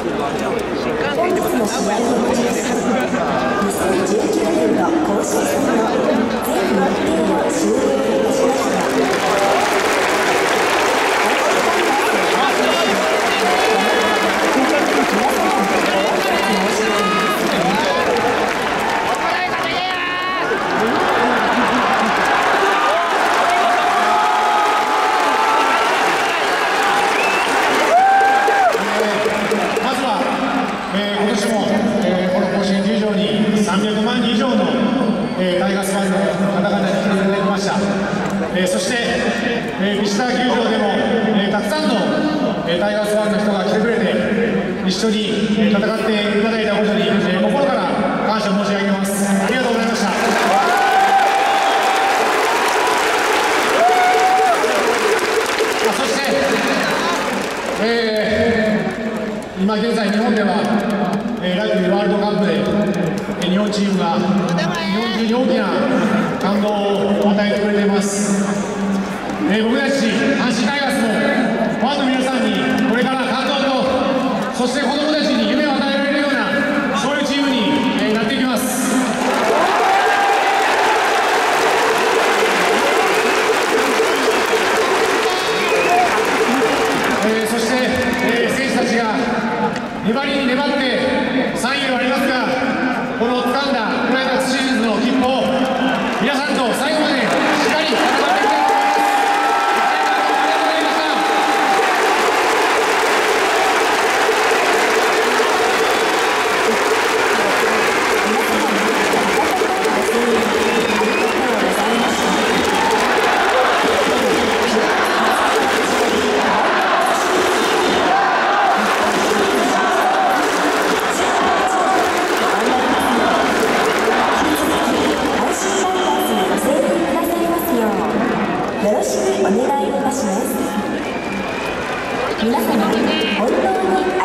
本日の試合をもちます2019年度公式戦の全日程を終了いたしましたまずは、えー今年も、えーこの甲子園球場に300万人以上の、えータイガースファンの方々に来ていただきました、えーそして、えービジター球場でも、えーたくさんの、えータイガースファンの人が来てくれて一緒に、えー戦っていただいたことに、えー心から感謝申し上げます。ありがとうございました。あそして、えー今現在日本では、えーラグビーワールドカップで、日本チームが日本中に大きな感動を与えてくれています、えー僕たち阪神タイガースもファンの皆さんにこれから感動とそして子どもたちに夢を与えられるようなそういうチームに、えーなっていきます。えーそして、えー選手たちが粘りに粘ってお願いをいたします。皆様本当に